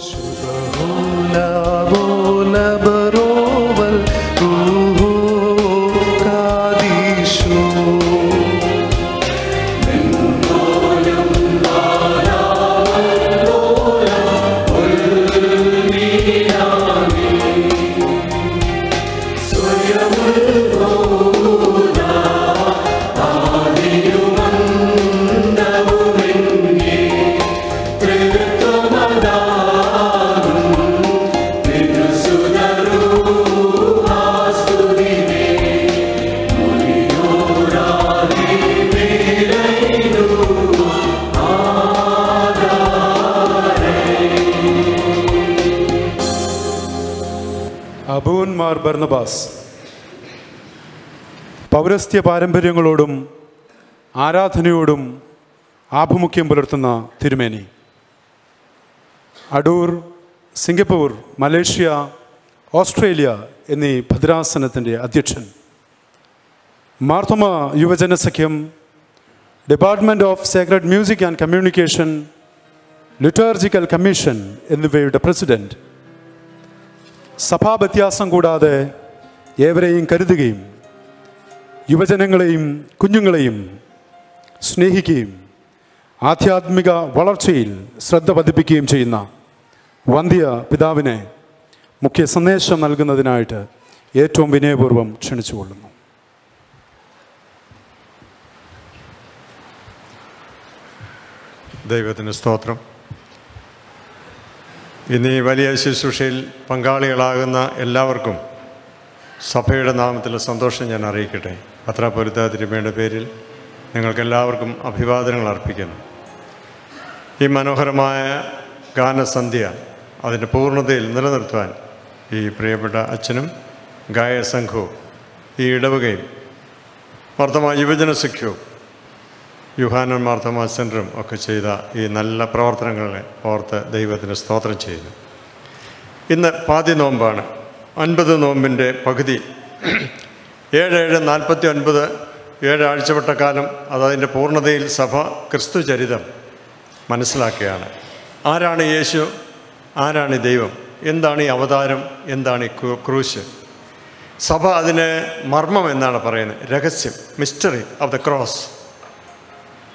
Sugar. Barnabas പൗരസ്ത്യ പാരമ്പര്യങ്ങളോടും ആരാധനയോടും ആഭിമുഖ്യം പുലർത്തുന്ന തിരുമേനി. അടൂർ സിംഗപ്പൂർ മലേഷ്യ ഓസ്ട്രേലിയ എന്നീ ഭദ്രാസനത്തിന്റെ അധ്യക്ഷൻ. മാർത്തോമ യുവജന സഖ്യം department of sacred music and communication liturgical commission എന്നിവയുടെ പ്രസിഡന്റ് സഭാ വ്യത്യാസം കൂടാതെ ഏവരെയും കരുതുകയും യുവജനങ്ങളെയും കുഞ്ഞുങ്ങളെയും സ്നേഹിക്കുകയും ആധ്യാത്മിക വളർച്ചയിൽ ശ്രദ്ധ പതിപ്പിക്കുകയും ചെയ്യുന്ന വന്ധ്യ പിതാവിനെ മുഖ്യ സന്ദേശം നൽകുന്നതിനായിട്ട് ഏറ്റവും വിനയപൂർവം ക്ഷണിച്ചുകൊള്ളുന്നു. ദൈവത്തിന് സ്തോത്രം. ഇന്ന് ഈ വലിയ ശുശ്രൂഷയിൽ പങ്കാളികളാകുന്ന എല്ലാവർക്കും സഭയുടെ നാമത്തിൽ സന്തോഷം ഞാൻ അറിയിക്കട്ടെ. അത്ര തിരുമയുടെ പേരിൽ നിങ്ങൾക്കെല്ലാവർക്കും അഭിവാദനങ്ങൾ അർപ്പിക്കുന്നു. ഈ മനോഹരമായ ഗാനസന്ധ്യ അതിന്റെ പൂർണതയിൽ നിലനിർത്തുവാൻ ഈ പ്രിയപ്പെട്ട അച്ഛനും ഗായസംഘവും ഈ ഇടവകയും വർത്തമാന യുവജന സഖ്യവും യുഹാനൻ മാർത്തമ സെന്ററും ഒക്കെ ചെയ്ത ഈ നല്ല പ്രവർത്തനങ്ങളെ ഓർത്ത് ദൈവത്തിന് സ്തോത്രം ചെയ്യുന്നു. ഇന്ന് പാതി നോമ്പാണ് അൻപത് നോമ്പിന്റെ പകുതി. ഏഴ് ഏഴ് നാൽപ്പത്തി ഒൻപത് ഏഴ് കാലം അതതിന്റെ പൂർണതയിൽ സഭ ക്രിസ്തു ചരിതം മനസ്സിലാക്കുകയാണ്. ആരാണ് യേശു? ആരാണ് ദൈവം? എന്താണ് ഈ അവതാരം? എന്താണ് ഈ ക്രൂ- ക്രൂശ്? സഭ അതിന് മർമ്മം എന്നാണ് പറയുന്നത്. രഹസ്യം മിസ്റ്ററി ഓഫ് ദ ക്രോസ്.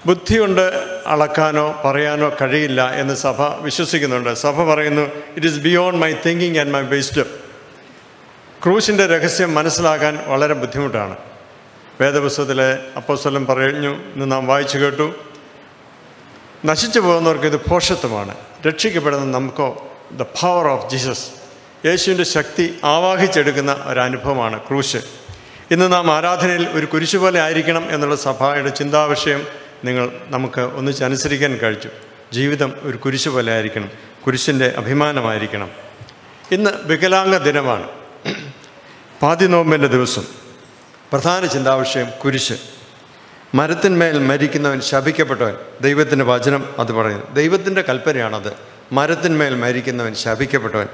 ബുദ്ധി കൊണ്ട് അളക്കാനോ പറയാനോ കഴിയില്ല എന്ന് സഭ വിശ്വസിക്കുന്നുണ്ട്. സഭ പറയുന്നു it is beyond my thinking and my wisdom ക്രൂശിന്റെ രഹസ്യം മനസ്സിലാക്കാൻ വളരെ ബുദ്ധിമുട്ടാണ്. വേദപുസ്തകത്തിലെ അപ്പോസ്വലം പറഞ്ഞു ഇന്ന് നാം വായിച്ചു കേട്ടു. നശിച്ചു പോകുന്നവർക്ക് ഇത് പോഷത്വമാണ് രക്ഷിക്കപ്പെടുന്ന നമുക്കോ ദ പവർ ഓഫ് ജീസസ് യേശുവിന്റെ ശക്തി ആവാഹിച്ചെടുക്കുന്ന ഒരനുഭവമാണ് ക്രൂശ്. ഇന്ന് നാം ആരാധനയിൽ ഒരു കുരിശു പോലെ ആയിരിക്കണം എന്നുള്ള സഭയുടെ ചിന്താവിഷയം നിങ്ങൾ നമുക്ക് ഒന്നിച്ച് അനുസരിക്കാൻ കഴിച്ചു. ജീവിതം ഒരു കുരിശു പോലെ ആയിരിക്കണം. കുരിശിന്റെ അഭിമാനമായിരിക്കണം. ഇന്ന് വികലാംഗ ദിനമാണ്. പാതി നോമ്പിന്റെ ദിവസം. പ്രധാന ചിന്താവിഷയം കുരിശ്. മരത്തിന്മേൽ മരിക്കുന്നവൻ ശപിക്കപ്പെട്ടവൻ. ദൈവത്തിന്റെ വചനം അത് പറയുന്നു. ദൈവത്തിന്റെ കൽപ്പനയാണത്. മരത്തിന്മേൽ മരിക്കുന്നവൻ ശപിക്കപ്പെട്ടവൻ.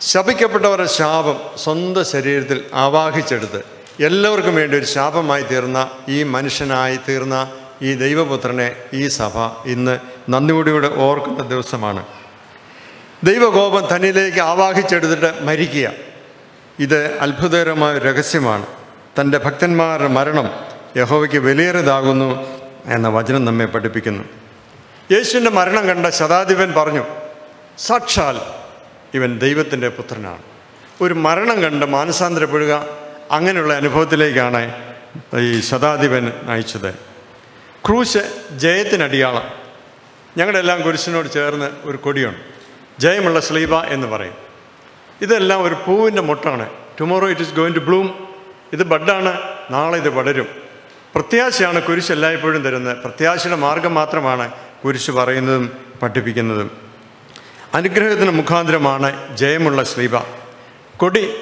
ശപിക്കപ്പെട്ടവരുടെ ശാപം സ്വന്തം ശരീരത്തിൽ ആവാഹിച്ചെടുത്ത് എല്ലാവർക്കും വേണ്ടി ഒരു ശാപമായി തീർന്ന ഈ മനുഷ്യനായി തീർന്ന ഈ ദൈവപുത്രനെ ഈ സഭ ഇന്ന് നന്ദിയോടുകൂടെ ഓർക്കുന്ന ദിവസമാണ്. ദൈവകോപം തന്നിലേക്ക് ആവാഹിച്ചെടുത്തിട്ട് മരിക്കുക. ഇത് അത്ഭുതകരമായ രഹസ്യമാണ്. തന്റെ ഭക്തന്മാരുടെ മരണം യഹോവയ്ക്ക് വിലയേറിയതാകുന്നു എന്ന വചനം നമ്മെ പഠിപ്പിക്കുന്നു. യേശുവിന്റെ മരണം കണ്ട ശതാധിപൻ പറഞ്ഞു സാക്ഷാൽ ഇവൻ ദൈവത്തിന്റെ പുത്രനാണ്. ഒരു മരണം കണ്ട് മാനസാന്തരപ്പെടുക അങ്ങനെയുള്ള അനുഭവത്തിലേക്കാണ് ഈ ശതാധിപൻ നയിച്ചത്. ക്രൂശ് ജയത്തിനടിയാളം ഞങ്ങളുടെ എല്ലാം കുരിശിനോട് ചേർന്ന് ഒരു കൊടിയുണ്ട്. ജയമുള്ള സ്ലീബ എന്ന് പറയും. ഇതെല്ലാം ഒരു പൂവിന്റെ മുട്ടാണ്. Tomorrow it is going to bloom ഇത് ബഡാണ്. നാളെ ഇത് വളരും. പ്രത്യാശയാണ് കുരിശ് എല്ലായ്പ്പോഴും തരുന്നത്. പ്രത്യാശയുടെ മാർഗം മാത്രമാണ് കുരിശ് പറയുന്നതും പഠിപ്പിക്കുന്നതും. അനുഗ്രഹത്തിന് മുഖാന്തരമാണ് ജയമുള്ള ശ്രീബ കൊടി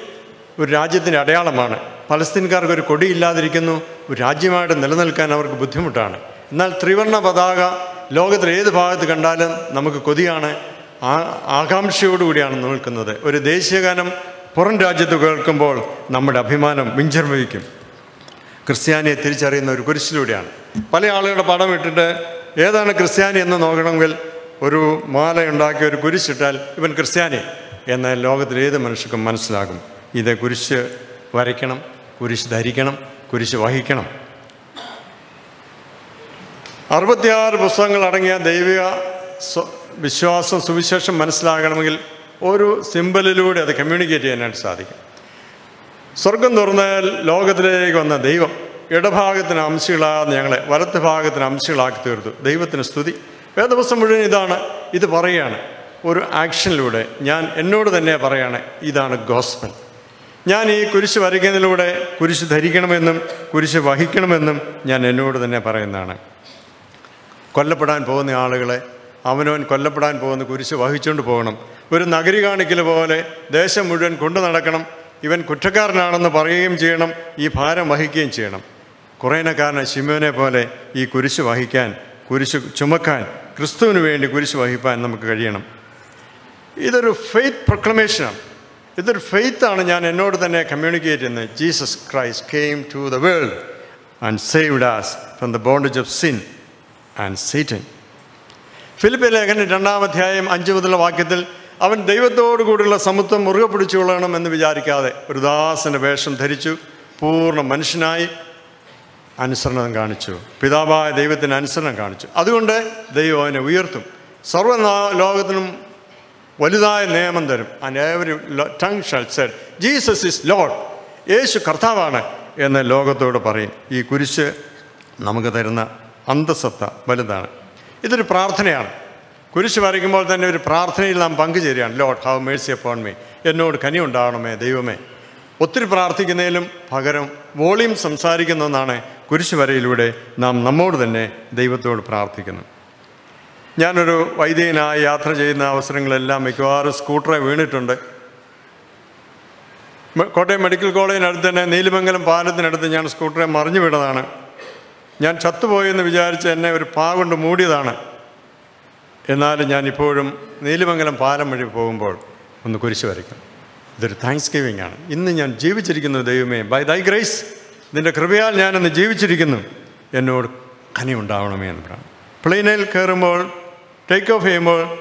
ഒരു രാജ്യത്തിന്റെ അടയാളമാണ്. പലസ്തീൻകാർക്ക് ഒരു കൊടി ഇല്ലാതിരിക്കുന്നു. ഒരു രാജ്യമായിട്ട് നിലനിൽക്കാൻ അവർക്ക് ബുദ്ധിമുട്ടാണ്. എന്നാൽ ത്രിവർണ പതാക ലോകത്തിൽ ഏത് ഭാഗത്ത് കണ്ടാലും നമുക്ക് കൊതിയാണ്. ആ ആകാംക്ഷയോടുകൂടിയാണ് നിൽക്കുന്നത്. ഒരു ദേശീയഗാനം പുറം രാജ്യത്ത് കേൾക്കുമ്പോൾ നമ്മുടെ അഭിമാനം വിഞ്ചർമിക്കും ക്രിസ്ത്യാനിയെ തിരിച്ചറിയുന്ന ഒരു കുരിശിലൂടെയാണ്. പല ആളുകളുടെ പടം ഇട്ടിട്ട് ഏതാണ് ക്രിസ്ത്യാനി എന്ന് നോക്കണമെങ്കിൽ ഒരു മാലയുണ്ടാക്കി ഒരു കുരിശിട്ടാൽ ഇവൻ ക്രിസ്ത്യാനി എന്ന ലോകത്തിലെ ഏത് മനുഷ്യർക്കും മനസ്സിലാകും. ഇത് കുരിശ് വരയ്ക്കണം കുരിശ് ധരിക്കണം കുരിശ് വഹിക്കണം. അറുപത്തിയാറ് പുസ്തകങ്ങൾ അടങ്ങിയ ദൈവിക വിശ്വാസം സുവിശേഷം മനസ്സിലാകണമെങ്കിൽ ഒരു സിമ്പലിലൂടെ അത് കമ്മ്യൂണിക്കേറ്റ് ചെയ്യാനായിട്ട് സാധിക്കും. സ്വർഗം തുറന്നാൽ ലോകത്തിലേക്ക് വന്ന ദൈവം ഇടഭാഗത്തിന് അംശികളാകുന്ന ഞങ്ങളെ വലത്ത് ഭാഗത്തിന് അംശികളാക്കി തീർത്തു. ദൈവത്തിന് സ്തുതി. വേദപുസ്തകം മുഴുവൻ ഇതാണ് ഇത് പറയുകയാണ്. ഒരു ആക്ഷനിലൂടെ ഞാൻ എന്നോട് തന്നെ പറയാണ് ഇതാണ് ഗോസ്പൽ ഞാൻ ഈ കുരിശ് വരയ്ക്കുന്നതിലൂടെ കുരിശ് ധരിക്കണമെന്നും കുരിശ് വഹിക്കണമെന്നും ഞാൻ എന്നോട് തന്നെ പറയുന്നതാണ്. കൊല്ലപ്പെടാൻ പോകുന്ന ആളുകളെ അവനവൻ കൊല്ലപ്പെടാൻ പോകുന്ന കുരിശ് വഹിച്ചുകൊണ്ട് പോകണം. ഒരു നഗരി കാണിക്കൽ പോലെ ദേശം മുഴുവൻ കൊണ്ടു നടക്കണം. ഇവൻ കുറ്റക്കാരനാണെന്ന് പറയുകയും ചെയ്യണം. ഈ ഭാരം വഹിക്കുകയും ചെയ്യണം. കുറേനക്കാരനെ ശിമോനെ പോലെ ഈ കുരിശ് വഹിക്കാൻ കുരിശ് ചുമക്കാൻ ക്രിസ്തുവിന് വേണ്ടി കുരിശ് വഹിപ്പാൻ നമുക്ക് കഴിയണം. ഇതൊരു ഫെയ്ത്ത് പ്രൊക്ലമേഷനാണ് ഇതൊരു ഫെയ്ത്താണ് ഞാൻ എന്നോട് തന്നെ കമ്മ്യൂണിക്കേറ്റ് ചെയ്യുന്നത്. Jesus Christ came to the world and saved us from the bondage of sin and Satan Philip ലേഖന രണ്ടാം അധ്യായം അഞ്ച് മുതലുള്ള വാക്യത്തിൽ അവൻ ദൈവത്തോടു കൂടിയുള്ള സമത്വം മുറുകെ പിടിച്ചുകൊള്ളണം എന്ന് വിചാരിക്കാതെ ഒരു ദാസന്റെ വേഷം ധരിച്ചു പൂർണ മനുഷ്യനായി അനുസരണം കാണിച്ചു. പിതാവായ ദൈവത്തിന് അനുസരണം കാണിച്ചു. അതുകൊണ്ട് ദൈവം അവനെ ഉയർത്തും. സർവ ലോകത്തിനും വലുതായ നിയമം തരും. And every tongue shall Jesus is lord യേശു കർത്താവാണ്. എന്ന് ലോകത്തോട് പറയും. ഈ കുരിശ് നമുക്ക് തരുന്ന അന്തസത്ത വലുതാണ്. ഇതൊരു പ്രാർത്ഥനയാണ്. കുരിശ് വരയ്ക്കുമ്പോൾ തന്നെ ഒരു പ്രാർത്ഥനയിൽ നാം പങ്കുചേരുകയാണ്. Lord have mercy upon me എന്നോട് കനി ഉണ്ടാവണമേ ദൈവമേ. ഒത്തിരി പ്രാർത്ഥിക്കുന്നതിലും പകരം വോളിയം സംസാരിക്കുന്ന ഒന്നാണ് കുരിശ് വരയിലൂടെ നാം നമ്മോട് തന്നെ ദൈവത്തോട് പ്രാർത്ഥിക്കുന്നു. ഞാനൊരു വൈദികനായി യാത്ര ചെയ്യുന്ന അവസരങ്ങളെല്ലാം മിക്കവാറും സ്കൂട്ടറെ വീണിട്ടുണ്ട്. കോട്ടയം മെഡിക്കൽ കോളേജിനടുത്ത് തന്നെ നീലിമംഗലം പാലത്തിനടുത്ത് ഞാൻ സ്കൂട്ടറെ മറിഞ്ഞു വീണതാണ്. ഞാൻ ചത്തുപോയെന്ന് വിചാരിച്ച് എന്നെ ഒരു പാ കൊണ്ട് മൂടിയതാണ്. എന്നാലും ഞാൻ ഇപ്പോഴും നീലിമംഗലം പാലം വഴി പോകുമ്പോൾ ഒന്ന് കുരിശ് വരയ്ക്കും. ഇതൊരു താങ്ക്സ് ഗിവിംഗ് ആണ്. ഇന്ന് ഞാൻ ജീവിച്ചിരിക്കുന്നു ദൈവമേ ബൈ ദൈ ഗ്രേസ് നിന്റെ കൃപയാൽ ഞാനിന്ന് ജീവിച്ചിരിക്കുന്നു. എന്നോട് കനി ഉണ്ടാവണമേ എന്ന് പറയാം പ്ലെയിനിൽ കയറുമ്പോൾ ടേക്ക് ഓഫ് ചെയ്യുമ്പോൾ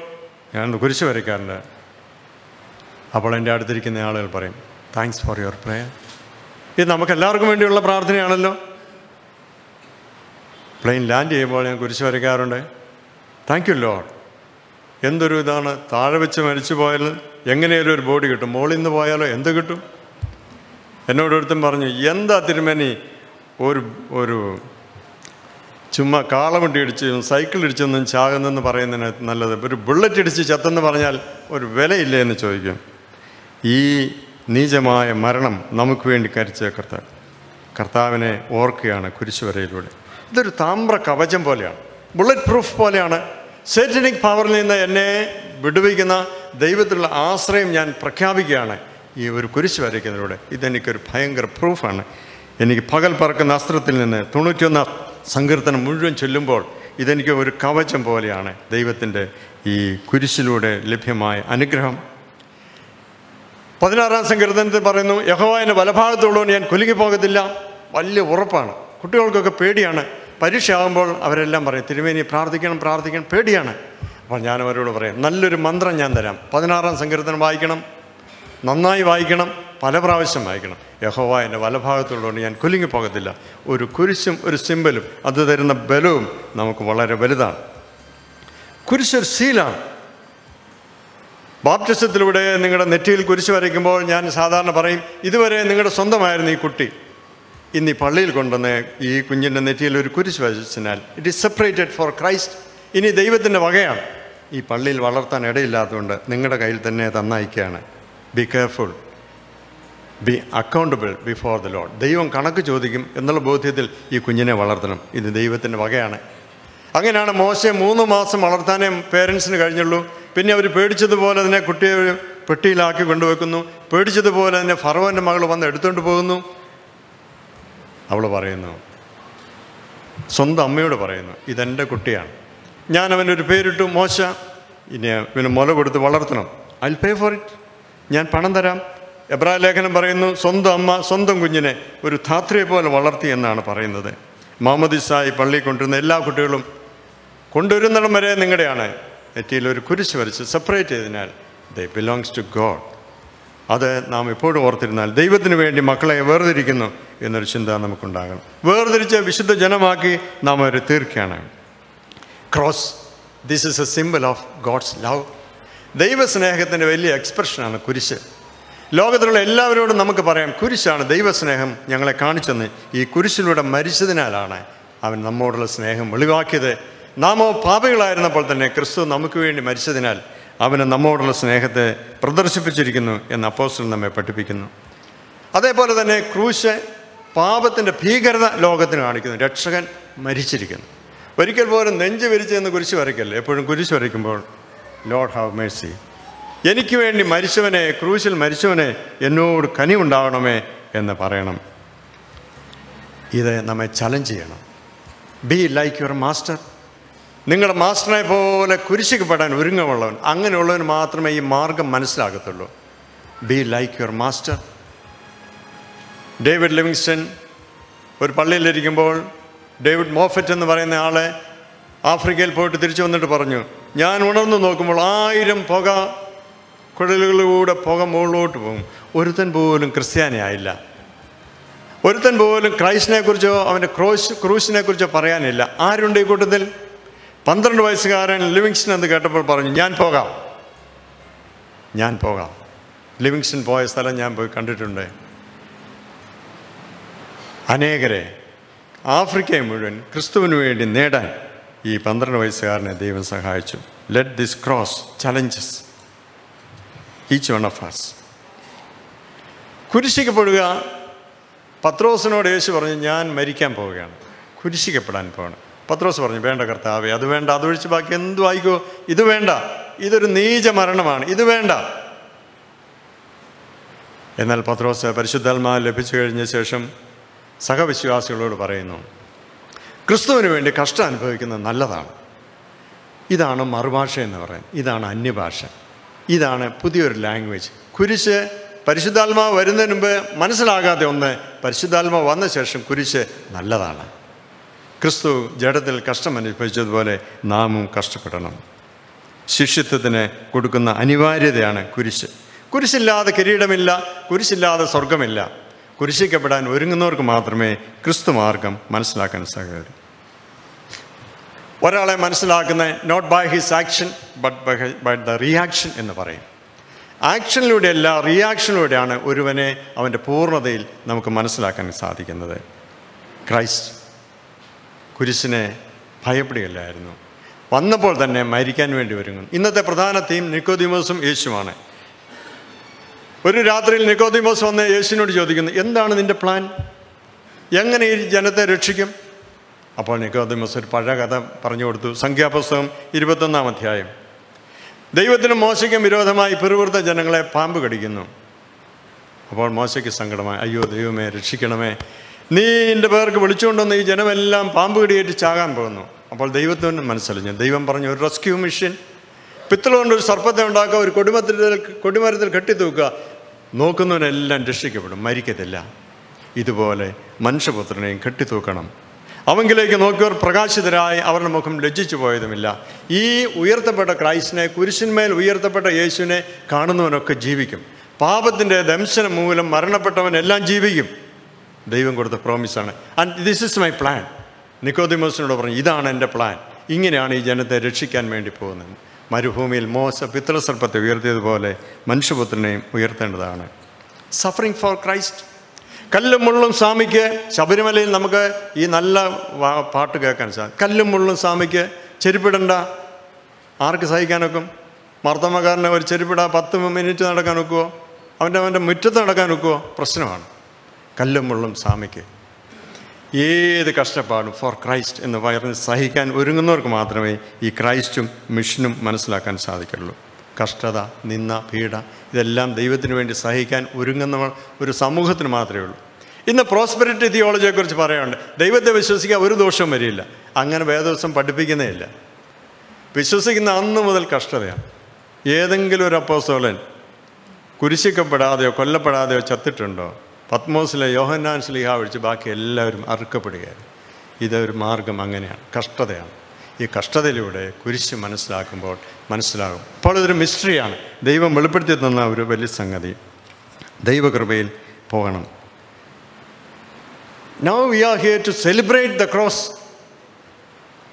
ഞാൻ കുരിശ് വരയ്ക്കാറുണ്ട്. അപ്പോൾ എന്റെ അടുത്തിരിക്കുന്ന ആളുകൾ പറയും താങ്ക്സ് ഫോർ യുവർ പ്രേയർ ഇത് നമുക്കെല്ലാവർക്കും വേണ്ടിയുള്ള പ്രാർത്ഥനയാണല്ലോ. പ്ലെയിൻ ലാൻഡ് ചെയ്യുമ്പോൾ ഞാൻ കുരിശ് വരയ്ക്കാറുണ്ട്. താങ്ക് യു ലോഡ് എന്തൊരു ഇതാണ്? താഴെ വെച്ച് മരിച്ചു പോയാൽ എങ്ങനെയാലും ഒരു ബോഡി കിട്ടും. മോളിൽ നിന്ന് പോയാലോ എന്ത് കിട്ടും? എന്നോട് ഒരുത്തൻ പറഞ്ഞു എന്താ തിരുമേനി? ഒരു ഒരു ചുമ്മാ കാളവണ്ടി ഇടിച്ചും സൈക്കിൾ ഇടിച്ചൊന്നും ചാകുന്നെന്ന് പറയുന്നതിന് നല്ലത്. ഒരു ബുള്ളറ്റ് ഇടിച്ച് ചത്തെന്ന് പറഞ്ഞാൽ ഒരു വിലയില്ല എന്ന് ചോദിക്കും. ഈ നീചമായ മരണം നമുക്ക് വേണ്ടി കരിച്ച കർത്താവ് കർത്താവിനെ ഓർക്കുകയാണ് കുരിശുവരയിലൂടെ ഇതൊരു താമ്ര കവചം പോലെയാണ്. ബുള്ളറ്റ് പ്രൂഫ് പോലെയാണ്. സേറ്റനിക് പവറിൽ നിന്ന് എന്നെ വിടുവിക്കുന്ന ദൈവത്തിലുള്ള ആശ്രയം ഞാൻ പ്രഖ്യാപിക്കുകയാണ് ഈ ഒരു കുരിശ് വരയ്ക്കുന്നതിലൂടെ. ഇതെനിക്കൊരു ഭയങ്കര പ്രൂഫാണ് എനിക്ക് പകൽ പറക്കുന്ന അസ്ത്രത്തിൽ നിന്ന് തൊണ്ണൂറ്റിയൊന്ന് സങ്കീർത്തനം മുഴുവൻ ചൊല്ലുമ്പോൾ ഇതെനിക്ക് ഒരു കവചം പോലെയാണ് ദൈവത്തിന്റെ ഈ കുരിശിലൂടെ ലഭ്യമായ അനുഗ്രഹം. പതിനാറാം സങ്കീർത്തനത്തിൽ പറയുന്നു യഹോവായന്റെ വലഭാഗത്തുള്ളവൻ ഞാൻ കുലുങ്ങിപ്പോകത്തില്ല. വലിയ ഉറപ്പാണ്. കുട്ടികൾക്കൊക്കെ പേടിയാണ്. പരീക്ഷ ആകുമ്പോൾ അവരെല്ലാം പറയും തിരുമേനി പ്രാർത്ഥിക്കണം പ്രാർത്ഥിക്കണം. പേടിയാണ്. അപ്പോൾ ഞാൻ അവരോട് പറയാം നല്ലൊരു മന്ത്രം ഞാൻ തരാം. പതിനാറാം സങ്കീർത്തനം വായിക്കണം. നന്നായി വായിക്കണം. പല പ്രാവശ്യം വായിക്കണം. യഹോവ എന്റെ വലഭാഗത്തുള്ളതുകൊണ്ട് ഞാൻ കുലുങ്ങിപ്പോകത്തില്ല ഒരു കുരിശും ഒരു സിമ്പലും അത് തരുന്ന ബലവും നമുക്ക് വളരെ വലുതാണ്. കുരിശൊരു സീലാണ്. ബാപ്റ്റിസത്തിലൂടെ നിങ്ങളുടെ നെറ്റിയിൽ കുരിശ് വരയ്ക്കുമ്പോൾ ഞാൻ സാധാരണ പറയും ഇതുവരെ നിങ്ങളുടെ സ്വന്തമായിരുന്നു ഈ കുട്ടി. ഇന്ന് ഈ പള്ളിയിൽ കൊണ്ടുവന്ന് ഈ കുഞ്ഞിന്റെ നെറ്റിയിൽ ഒരു കുരിശ് വശിച്ചതിനാൽ it is separated for Christ ഇനി ദൈവത്തിന്റെ വകയാണ്. ഈ പള്ളിയിൽ വളർത്താൻ ഇടയില്ലാത്തതുകൊണ്ട് നിങ്ങളുടെ കയ്യിൽ തന്നെ തന്നയക്കുകയാണ് be careful be accountable before the lord ദൈവം കണക്ക് ചോദിക്കും എന്നുള്ള ബോധ്യത്തിൽ ഈ കുഞ്ഞിനെ വളർത്തണം. ഇത് ദൈവത്തിന്റെ വകയാണ്. അങ്ങനെയാണ് മോശം മൂന്ന് മാസം വളർത്താനേ പേരൻസിന് കഴിഞ്ഞുള്ളൂ. പിന്നെ അവർ പേടിച്ചതുപോലെ അതിനെ കുട്ടിയെ പെട്ടിയിലാക്കി കൊണ്ടുവെക്കുന്നു. പേടിച്ചതുപോലെ തന്നെ ഫറവന്റെ മകൾ വന്ന് എടുത്തുകൊണ്ട് പോകുന്നു. അവൾ പറയുന്നു. സ്വന്തം അമ്മയോട് പറയുന്നു ഇതെന്റെ കുട്ടിയാണ്. ഞാൻ അവനൊരു പേരിട്ടു മോശ ഇനി ഇവന് മുല കൊടുത്ത് വളർത്തണം. ഐ പേ ഫോർ ഇറ്റ് ഞാൻ പണം തരാം. എബ്രാ ലേഖനം പറയുന്നു സ്വന്തം അമ്മ സ്വന്തം കുഞ്ഞിനെ ഒരു ധാത്രിയെ പോലെ വളർത്തി എന്നാണ് പറയുന്നത്. മുഹമ്മദ് ഇസായി പള്ളി കൊണ്ടുവരുന്ന എല്ലാ കുട്ടികളും കൊണ്ടുവരുന്നിടം വരെ നിങ്ങളുടെയാണ്. നെറ്റിയിൽ ഒരു കുരിശ് വരച്ച് സെപ്പറേറ്റ് ചെയ്തതിനാൽ ദേ ബിലോങ്സ് ടു ഗോഡ് അത് നാം എപ്പോഴും ഓർത്തിരുന്നാൽ ദൈവത്തിന് വേണ്ടി മക്കളെ വേർതിരിക്കുന്നു എന്നൊരു ചിന്ത നമുക്കുണ്ടാകണം. വേർതിരിച്ച് വിശുദ്ധ ജനമാക്കി നാം അവരെ തീർക്കുകയാണ്. Cross this is a symbol of God's love ദൈവസ്നേഹത്തിന്റെ വലിയ എക്സ്പ്രഷനാണ് കുരിശ്. ലോകത്തിലുള്ള എല്ലാവരോടും നമുക്ക് പറയാം കുരിശാണ് ദൈവസ്നേഹം ഞങ്ങളെ കാണിച്ചെന്ന്. ഈ കുരിശിലൂടെ മരിച്ചതിനാലാണ് അവൻ നമ്മോടുള്ള സ്നേഹം വെളിവാക്കിയത്. നാമോ പാപികളായിരുന്നപ്പോൾ തന്നെ ക്രിസ്തു നമുക്ക് വേണ്ടി മരിച്ചതിനാൽ അവന് നമ്മോടുള്ള സ്നേഹത്തെ പ്രദർശിപ്പിച്ചിരിക്കുന്നു എന്ന് അപ്പോസ്റ്റൽ നമ്മെ പഠിപ്പിക്കുന്നു. അതേപോലെ തന്നെ ക്രൂശ് പാപത്തിന്റെ ഭീകരത ലോകത്തിന് കാണിക്കുന്നു. രക്ഷകൻ മരിച്ചിരിക്കുന്നു. ഒരിക്കൽ പോലും നെഞ്ച് വിരിച്ചെന്ന് കുരിശ് വരയ്ക്കല്ലേ? എപ്പോഴും കുരിശ് വരയ്ക്കുമ്പോൾ ലോഡ് ഹാവ് മേഴ്സി. എനിക്ക് വേണ്ടി മരിച്ചവനെ ക്രൂശിൽ മരിച്ചവനെ എന്നോട് കനി ഉണ്ടാവണമേ എന്ന് പറയണം. ഇത് നമ്മെ ചലഞ്ച് ചെയ്യണം. ബി ലൈക്ക് യുവർ മാസ്റ്റർ നിങ്ങളുടെ മാസ്റ്ററിനെ പോലെ കുരിശിക്കപ്പെടാൻ ഒരുങ്ങമുള്ളവൻ അങ്ങനെയുള്ളവന് മാത്രമേ ഈ മാർഗം മനസ്സിലാകത്തുള്ളൂ. Be like your master David Livingstone ഒരു പള്ളിയിലിരിക്കുമ്പോൾ ഡേവിഡ് മോഫറ്റ് എന്ന് പറയുന്ന ആളെ ആഫ്രിക്കയിൽ പോയിട്ട് തിരിച്ചു വന്നിട്ട് പറഞ്ഞു ഞാൻ ഉണർന്നു നോക്കുമ്പോൾ ആയിരം പുക കുഴലുകളിലൂടെ പുക മുകളിലോട്ട് പോകും. ഒരുത്തൻ പോലും ക്രിസ്ത്യാനിയായില്ല ഒരുത്തൻ പോലും ക്രൈസ്റ്റിനെ കുറിച്ചോ അവന്റെ ക്രോസ് ക്രൂസിനെ കുറിച്ചോ പറയാനില്ല. ആരുണ്ട് ഈ കൂട്ടത്തിൽ? പന്ത്രണ്ട് വയസ്സുകാരൻ ലിവിങ്സ്റ്റൺ എന്ന് കേട്ടപ്പോൾ പറഞ്ഞു ഞാൻ പോകാം. ഞാൻ പോകാം. ലിവിങ്സ്റ്റൺ പോയ സ്ഥലം ഞാൻ പോയി കണ്ടിട്ടുണ്ട്. അനേകരെ ആഫ്രിക്കയെ മുഴുവൻ ക്രിസ്തുവിന് വേണ്ടി നേടാൻ ഈ പന്ത്രണ്ട് വയസ്സുകാരനെ ദൈവം സഹായിച്ചു. Let this cross challenges each one of us. കുരിശിക്കപ്പെടുക പത്രോസിനോട് യേശു പറഞ്ഞു ഞാൻ മരിക്കാൻ പോവുകയാണ്. കുരിശിക്കപ്പെടാൻ പോവാണ് പത്രോസ് പറഞ്ഞു വേണ്ട കർത്താവേ അത് വേണ്ട അതൊഴിച്ച് ബാക്കി എന്തു ആയിക്കോ. ഇത് വേണ്ട ഇതൊരു നീച മരണമാണ് ഇത് വേണ്ട. എന്നാൽ പത്രോസ് പരിശുദ്ധാത്മാവ് ലഭിച്ചു കഴിഞ്ഞ ശേഷം സഹവിശ്വാസികളോട് പറയുന്നു ക്രിസ്തുവിന് വേണ്ടി കഷ്ടം അനുഭവിക്കുന്നത് നല്ലതാണ്. ഇതാണ് മറുഭാഷ എന്ന് പറയുന്നത് ഇതാണ് അന്യഭാഷ. ഇതാണ് പുതിയൊരു ലാംഗ്വേജ്. കുരിശ് പരിശുദ്ധാത്മാവ് വരുന്നതിന് മുമ്പ് മനസ്സിലാകാതെ ഒന്ന് പരിശുദ്ധാത്മാവ് വന്ന ശേഷം കുരിശ് നല്ലതാണ്. ക്രിസ്തു ജഡത്തിൽ കഷ്ടം അനുഭവിച്ചതുപോലെ നാമും കഷ്ടപ്പെടണം. ശിഷ്യത്വത്തിന് കൊടുക്കുന്ന അനിവാര്യതയാണ് കുരിശ്. കുരിശില്ലാതെ കിരീടമില്ല കുരിശില്ലാതെ സ്വർഗമില്ല കുരിശിക്കപ്പെടാൻ ഒരുങ്ങുന്നവർക്ക് മാത്രമേ ക്രിസ്തു മാർഗം മനസ്സിലാക്കാൻ സാധിക്കൂ. ഒരാളെ മനസ്സിലാക്കുന്ന not by his action but by by the reaction എന്ന് പറയും. ആക്ഷനിലൂടെയല്ല റിയാക്ഷനിലൂടെയാണ് ഒരുവനെ അവന്റെ പൂർണതയിൽ നമുക്ക് മനസ്സിലാക്കാൻ സാധിക്കുന്നത്. ക്രൈസ്റ്റ് കുരിശിനെ ഭയപ്പെടുകയില്ലായിരുന്നു. വന്നപ്പോൾ തന്നെ മരിക്കാൻ വേണ്ടി വരുന്നു ഇന്നത്തെ പ്രധാന തീം നിക്കോദിമോസും യേശുവാണ്. ഒരു രാത്രിയിൽ നിക്കോദിമോസ് വന്ന് യേശുവിനോട് ചോദിക്കുന്നു എന്താണ് നിന്റെ പ്ലാൻ എങ്ങനെ ഈ ജനത്തെ രക്ഷിക്കും? അപ്പോൾ നിക്കോദിമോസ് ഒരു പഴയ കഥ പറഞ്ഞു കൊടുത്തു. സംഖ്യാപുസ്തകം ഇരുപത്തൊന്നാം അധ്യായം. ദൈവത്തിനും മോശയ്ക്കും വിരോധമായി പിറുവിറുത്ത ജനങ്ങളെ പാമ്പ് കടിക്കുന്നു. അപ്പോൾ മോശയ്ക്ക് സങ്കടമായി അയ്യോ ദൈവമേ രക്ഷിക്കണമേ. നീ എന്റെ പേർക്ക് വിളിച്ചുകൊണ്ടുവന്ന് ഈ ജനമെല്ലാം പാമ്പ് കടിയേറ്റ് ചാകാൻ പോകുന്നു. അപ്പോൾ ദൈവത്തിന് മനസ്സിലഞ്ഞു. ദൈവം പറഞ്ഞു ഒരു റെസ്ക്യൂ മിഷൻ. പിത്തള കൊണ്ട് ഒരു സർപ്പത്തെ ഉണ്ടാക്കുക ഒരു കൊടിമരത്തിൽ കൊടിമരത്തിൽ കെട്ടിത്തൂക്കുക നോക്കുന്നവനെല്ലാം രക്ഷിക്കപ്പെടും. മരിക്കത്തില്ല. ഇതുപോലെ മനുഷ്യപുത്രനെയും കെട്ടിത്തൂക്കണം അവങ്കിലേക്ക് നോക്കിയവർ പ്രകാശിതരായി അവരുടെ മുഖം ലജ്ജിച്ചു പോയതുമില്ല. ഈ ഉയർത്തപ്പെട്ട ക്രൈസ്റ്റിനെ കുരിശിന്മേൽ ഉയർത്തപ്പെട്ട യേശുവിനെ കാണുന്നവനൊക്കെ ജീവിക്കും. പാപത്തിന്റെ ദംശനം മൂലം മരണപ്പെട്ടവനെല്ലാം ജീവിക്കും. ദൈവം കൊടുത്ത പ്രോമിസാണ് and this is my plan നിക്കോദിമോസിനോട് പറഞ്ഞു ഇതാണ് എന്റെ പ്ലാൻ ഇങ്ങനെയാണ് ഈ ജനത്തെ രക്ഷിക്കാൻ വേണ്ടി പോകുന്നത്. മരുഭൂമിയിൽ മോശ പിത്തളസർപ്പത്തെ ഉയർത്തിയതുപോലെ മനുഷ്യപുത്രനെയും ഉയർത്തേണ്ടതാണ്. സഫറിങ് ഫോർ ക്രൈസ്റ്റ് കല്ലും മുള്ളും സ്വാമിക്ക് ശബരിമലയിൽ നമുക്ക് ഈ നല്ല പാട്ട് കേൾക്കാൻ സാധിക്കും കല്ലും മുള്ളും സ്വാമിക്ക് ചെരുപ്പിടണ്ട. ആർക്ക് സഹിക്കാനൊക്കും മർദ്ദമകാരനെ ഒരു ചെരുപ്പിട പത്ത് മിനിറ്റ് നടക്കാൻ ഒക്കുമോ അവന്റെ അവന്റെ മുറ്റത്ത് നടക്കാൻ ഒക്കുമോ പ്രശ്നമാണ്. കല്ലും മുള്ളും സ്വാമിക്ക്. ഏത് കഷ്ടപ്പാടും ഫോർ ക്രൈസ്റ്റ് എന്ന് പറഞ്ഞ് സഹിക്കാൻ ഒരുങ്ങുന്നവർക്ക് മാത്രമേ ഈ ക്രൈസ്റ്റും മിഷനും മനസ്സിലാക്കാൻ സാധിക്കുള്ളൂ. കഷ്ടത നിന്ന പീഡ ഇതെല്ലാം ദൈവത്തിന് വേണ്ടി സഹിക്കാൻ ഒരുങ്ങുന്നവർ ഒരു സമൂഹത്തിന് മാത്രമേ ഉള്ളൂ. ഇന്ന് പ്രോസ്പെരിറ്റി തിയോളജിയെക്കുറിച്ച് പറയാനുണ്ട്. ദൈവത്തെ വിശ്വസിക്കാൻ ഒരു ദോഷവും വരില്ല. അങ്ങനെ വേദോസം പഠിപ്പിക്കുന്നേ ഇല്ല. വിശ്വസിക്കുന്ന അന്ന് മുതൽ കഷ്ടതയാണ്. ഏതെങ്കിലും ഒരു അപ്പോസോളൻ കുരിശിക്കപ്പെടാതെയോ കൊല്ലപ്പെടാതെയോ ചത്തിട്ടുണ്ടോ? പത്മോസിലെ യോഹന്നാൻ സ്ലിഹ ഒഴിച്ച് ബാക്കി എല്ലാവരും അറുക്കപ്പെടുകയാണ്. ഇതൊരു മാർഗം അങ്ങനെയാണ് കഷ്ടതയാണ്. ഈ കഷ്ടതയിലൂടെ കുരിശ് മനസ്സിലാക്കുമ്പോൾ മനസ്സിലാകും. അപ്പോൾ ഇതൊരു മിസ്റ്ററിയാണ് ദൈവം വെളിപ്പെടുത്തി തന്ന ഒരു വലിയ സംഗതി. ദൈവകൃപയിൽ പോകണം. Now we are here to celebrate the cross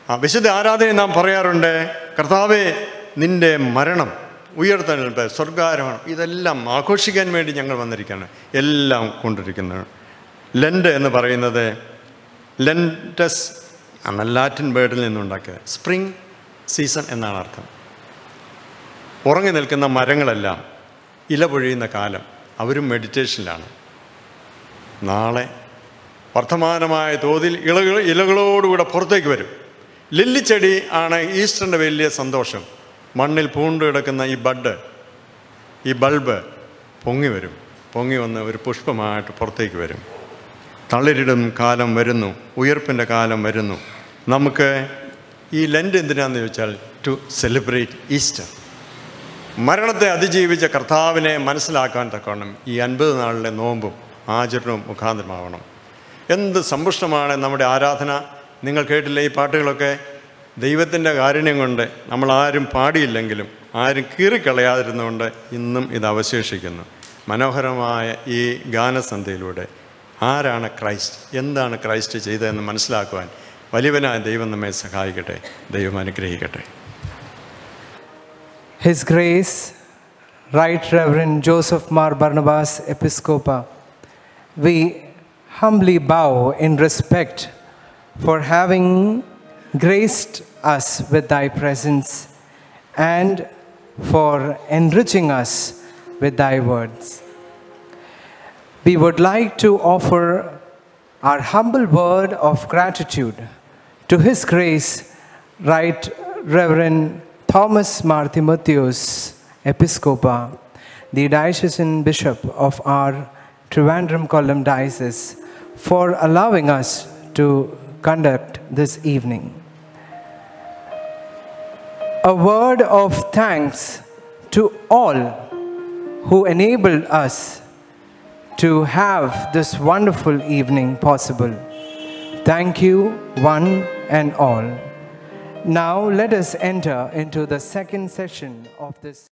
ആ വിശുദ്ധ ആരാധന നാം പറയാറുണ്ട് കർത്താവെ നിന്റെ മരണം. ഉയർത്തെഴുന്നേൽപ്പ് സ്വർഗാരോഹണം. ഇതെല്ലാം ആഘോഷിക്കാൻ വേണ്ടി ഞങ്ങൾ വന്നിരിക്കുകയാണ്. എല്ലാം കൊണ്ടിരിക്കുന്നത് ലെൻഡ് എന്ന് പറയുന്നത് ലെന്റസ് എന്ന ലാറ്റിൻ വേർഡിൽ നിന്നുണ്ടാക്കിയത് സ്പ്രിംഗ് സീസൺ എന്നാണ് അർത്ഥം. ഉറങ്ങി നിൽക്കുന്ന മരങ്ങളെല്ലാം ഇല പൊഴിയുന്ന കാലം അവരും മെഡിറ്റേഷനിലാണ് നാളെ വർത്തമാനമായ തോതിൽ ഇളകൾ ഇലകളോടുകൂടെ പുറത്തേക്ക് വരും. ലില്ലിച്ചെടി ആണ് ഈസ്റ്ററിന്റെ വലിയ സന്തോഷം. മണ്ണിൽ പൂണ്ടു കിടക്കുന്ന ഈ ബഡ് ഈ ബൾബ് പൊങ്ങി വരും. പൊങ്ങി വന്ന് ഒരു പുഷ്പമായിട്ട് പുറത്തേക്ക് വരും. തളിരിടും കാലം വരുന്നു ഉയർപ്പിന്റെ കാലം വരുന്നു. നമുക്ക് ഈ ലെൻഡ് എന്തിനാന്ന് ചോദിച്ചാൽ ടു സെലിബ്രേറ്റ് ഈസ്റ്റർ മരണത്തെ അതിജീവിച്ച കർത്താവിനെ മനസ്സിലാക്കാൻ തക്കവണ്ണം ഈ അൻപത് നാളിലെ നോമ്പും ആചരണവും മുഖാന്തരമാവണം. എന്ത് സമ്പുഷ്ടമാണ് നമ്മുടെ ആരാധന. നിങ്ങൾ കേട്ടില്ല ഈ പാട്ടുകളൊക്കെ? ദൈവത്തിന്റെ കാരുണ്യം കൊണ്ട് നമ്മൾ ആരും പാടിയില്ലെങ്കിലും ആരും കീറിക്കളയാതിരുന്നുകൊണ്ട് ഇന്നും ഇത് അവശേഷിക്കുന്നു. മനോഹരമായ ഈ ഗാനസന്ധ്യയിലൂടെ ആരാണ് ക്രൈസ്റ്റ്? എന്താണ് ക്രൈസ്റ്റ് ചെയ്തതെന്ന് മനസ്സിലാക്കുവാൻ വലിയവനായ ദൈവം നമ്മെ സഹായിക്കട്ടെ ദൈവം അനുഗ്രഹിക്കട്ടെ. His grace right Reverend Joseph Mar Barnabas Episcopa we humbly bow in respect for having graced us with thy presence and for enriching us with thy words. We would like to offer our humble word of gratitude to His Grace, Right Reverend Thomas Mar Timotheus, Episcopa, the Diocesan Bishop of our Trivandrum Column Diocese, for allowing us to conduct this evening. A word of thanks to all who enabled us to have this wonderful evening possible. Thank you, one and all. Now let us enter into the second session of this.